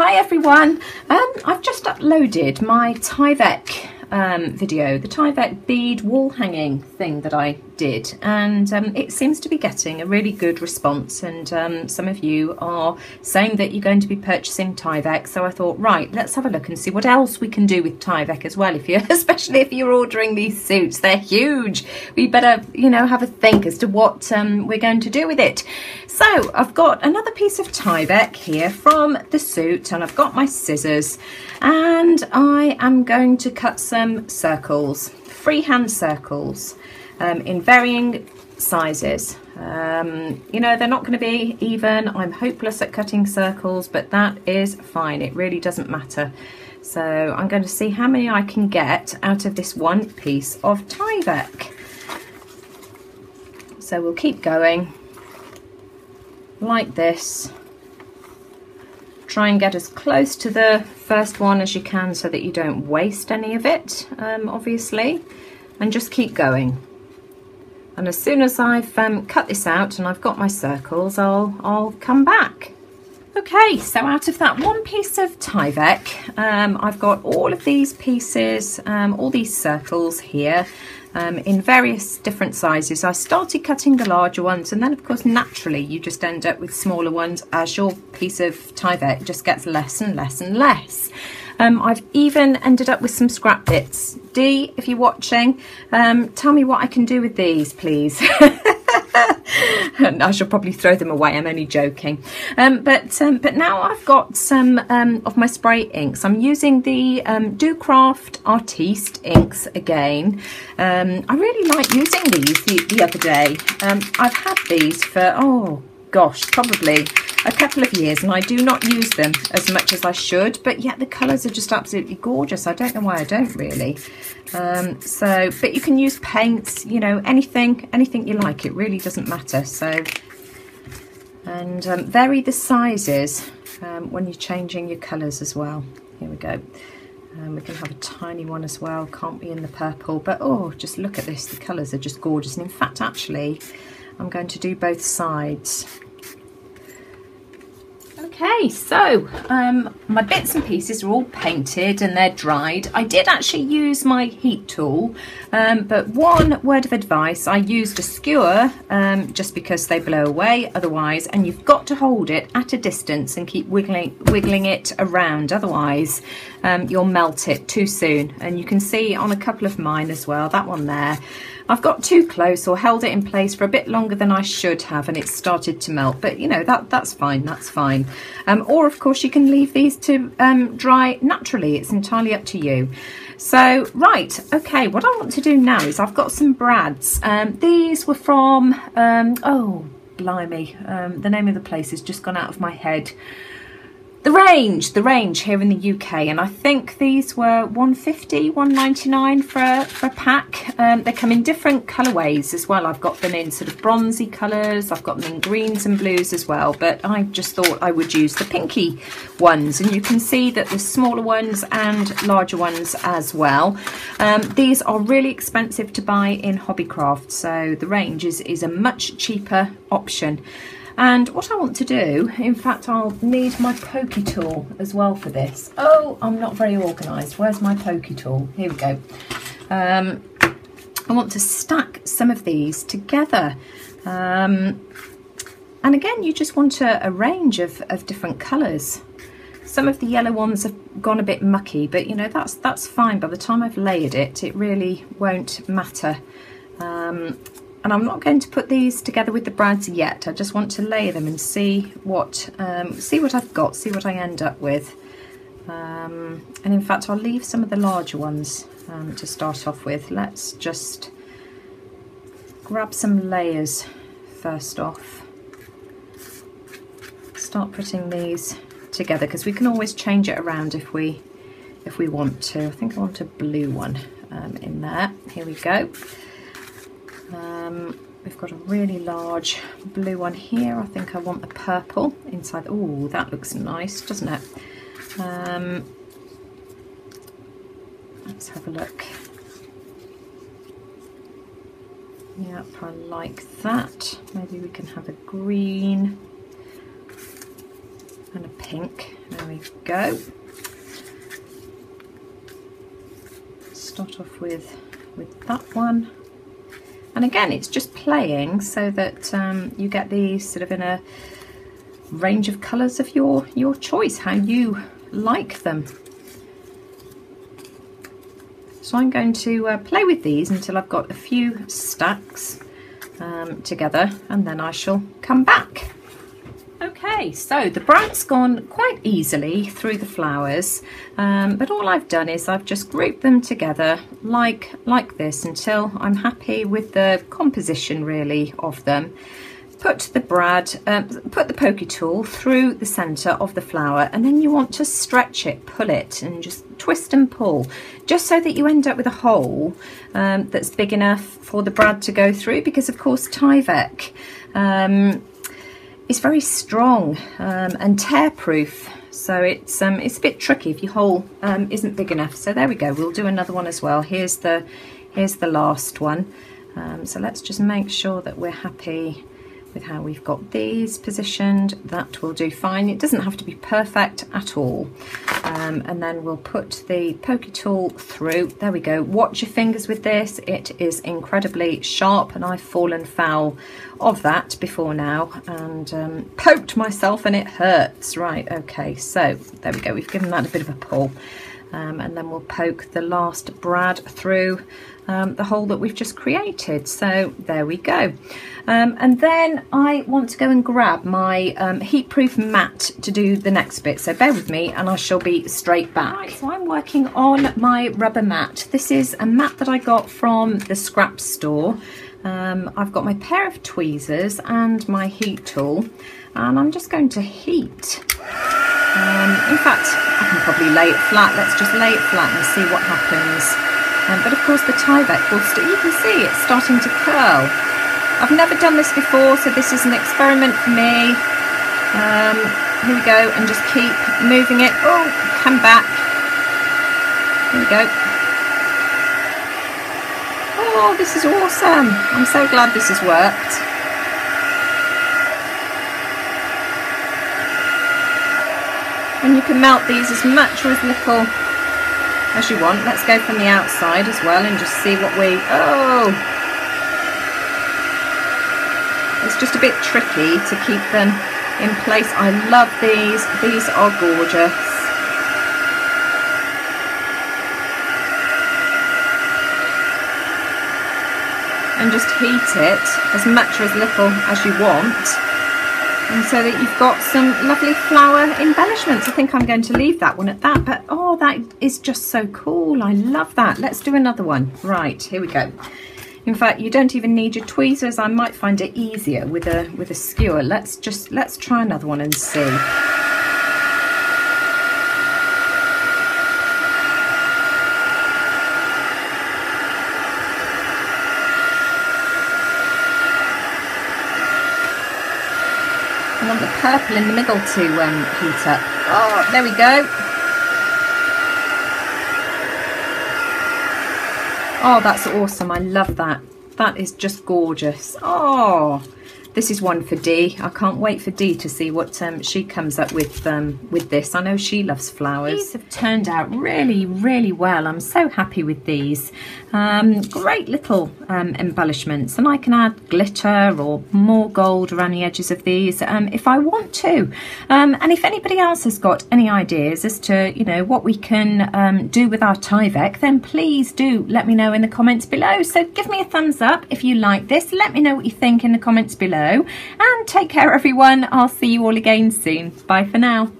Hi everyone, um, I've just uploaded my Tyvek um, video, the Tyvek bead wall hanging thing that I did and um, it seems to be getting a really good response and um, some of you are saying that you're going to be purchasing Tyvek so I thought right let's have a look and see what else we can do with Tyvek as well if you especially if you're ordering these suits. They're huge. We better you know have a think as to what um, we're going to do with it. So I've got another piece of Tyvek here from the suit and I've got my scissors and I am going to cut some circles freehand circles um, in varying sizes. Um, you know, they're not going to be even. I'm hopeless at cutting circles, but that is fine. It really doesn't matter. So I'm going to see how many I can get out of this one piece of Tyvek. So we'll keep going like this. Try and get as close to the first one as you can so that you don't waste any of it, um, obviously, and just keep going and as soon as I've um, cut this out and I've got my circles I'll, I'll come back. Okay, so out of that one piece of Tyvek, um, I've got all of these pieces, um, all these circles here um, in various different sizes. I started cutting the larger ones and then of course naturally you just end up with smaller ones as your piece of Tyvek just gets less and less and less. Um, I've even ended up with some scrap bits. Dee, if you're watching, um, tell me what I can do with these, please. I shall probably throw them away. I'm only joking. Um, but um, but now I've got some um, of my spray inks. I'm using the um, Do Craft Artiste inks again. Um, I really like using these the, the other day. Um, I've had these for, oh gosh, probably a couple of years and I do not use them as much as I should but yet the colours are just absolutely gorgeous. I don't know why I don't really. Um, so but you can use paints you know anything anything you like. It really doesn't matter. So and um, vary the sizes um, when you're changing your colours as well. Here we go. Um, we can have a tiny one as well. Can't be in the purple but oh just look at this. The colours are just gorgeous. And in fact actually I'm going to do both sides Okay, so um, my bits and pieces are all painted and they're dried. I did actually use my heat tool, um, but one word of advice, I used a skewer um, just because they blow away otherwise, and you've got to hold it at a distance and keep wiggling, wiggling it around, otherwise um, you'll melt it too soon. And you can see on a couple of mine as well, that one there, I've got too close or held it in place for a bit longer than I should have and it started to melt. But you know that that's fine that's fine. Um, or of course you can leave these to um, dry naturally. It's entirely up to you. So right okay what I want to do now is I've got some brads. Um, these were from um, oh blimey um, the name of the place has just gone out of my head the range, the range here in the UK, and I think these were 150, 199 for a, for a pack. Um, they come in different colourways as well. I've got them in sort of bronzy colours, I've got them in greens and blues as well, but I just thought I would use the pinky ones, and you can see that the smaller ones and larger ones as well. Um, these are really expensive to buy in Hobbycraft, so the range is, is a much cheaper option. And what I want to do, in fact, I'll need my pokey tool as well for this. Oh, I'm not very organised. Where's my pokey tool? Here we go. Um, I want to stack some of these together. Um, and again, you just want a, a range of, of different colours. Some of the yellow ones have gone a bit mucky, but you know, that's, that's fine. By the time I've layered it, it really won't matter. Um, and I'm not going to put these together with the brads yet. I just want to layer them and see what um, see what I've got see what I end up with. Um, and in fact I'll leave some of the larger ones um, to start off with. Let's just grab some layers first off. Start putting these together because we can always change it around if we if we want to. I think I want a blue one um, in there. Here we go um, we've got a really large blue one here. I think I want the purple inside. Oh, that looks nice, doesn't it? Um, let's have a look. Yep, I like that. Maybe we can have a green. and a pink. There we go. Start off with, with that one. And again, it's just playing so that um, you get these sort of in a range of colours of your, your choice, how you like them. So I'm going to uh, play with these until I've got a few stacks um, together and then I shall come back. Okay, so the bright's gone quite easily through the flowers, um, but all I've done is I've just grouped them together like, like this until I'm happy with the composition really of them. Put the brad, um, put the pokey tool through the centre of the flower and then you want to stretch it, pull it and just twist and pull just so that you end up with a hole um, that's big enough for the brad to go through because of course Tyvek um, is very strong um, and tear proof so it's um, it's a bit tricky if your hole um, isn't big enough so there we go we'll do another one as well here's the here's the last one um, so let's just make sure that we're happy with how we've got these positioned. That will do fine. It doesn't have to be perfect at all. Um, and then we'll put the pokey tool through. There we go. Watch your fingers with this. It is incredibly sharp and I've fallen foul of that before now and um, poked myself and it hurts. Right, okay, so there we go. We've given that a bit of a pull. Um, and then we'll poke the last brad through um, the hole that we've just created. So there we go. Um, and then I want to go and grab my um, heat-proof mat to do the next bit. So bear with me and I shall be straight back. Right, so I'm working on my rubber mat. This is a mat that I got from the scrap store. Um, I've got my pair of tweezers and my heat tool and I'm just going to heat. Um, in fact, I can probably lay it flat. Let's just lay it flat and see what happens. Um, but of course the Tyvek will still, you can see it's starting to curl. I've never done this before, so this is an experiment for me. Um, here we go, and just keep moving it. Oh, come back. Here we go. Oh, this is awesome. I'm so glad this has worked. And you can melt these as much or as little as you want. Let's go from the outside as well and just see what we... Oh! It's just a bit tricky to keep them in place. I love these. These are gorgeous. And just heat it as much or as little as you want. And so that you've got some lovely flower embellishments. I think I'm going to leave that one at that. But oh, that is just so cool. I love that. Let's do another one. Right, here we go. In fact, you don't even need your tweezers. I might find it easier with a with a skewer. Let's just let's try another one and see. Want the purple in the middle to um, heat up. Oh, there we go. Oh, that's awesome. I love that. That is just gorgeous. Oh, this is one for Dee. I can't wait for Dee to see what um, she comes up with um, with this. I know she loves flowers. These have turned out really, really well. I'm so happy with these. Um, great little um, embellishments and I can add glitter or more gold around the edges of these um, if I want to. Um, and if anybody else has got any ideas as to, you know, what we can do with our Tyvek, then please do let me know in the comments below. So give me a thumbs up if you like this. Let me know what you think in the comments and take care everyone. I'll see you all again soon. Bye for now.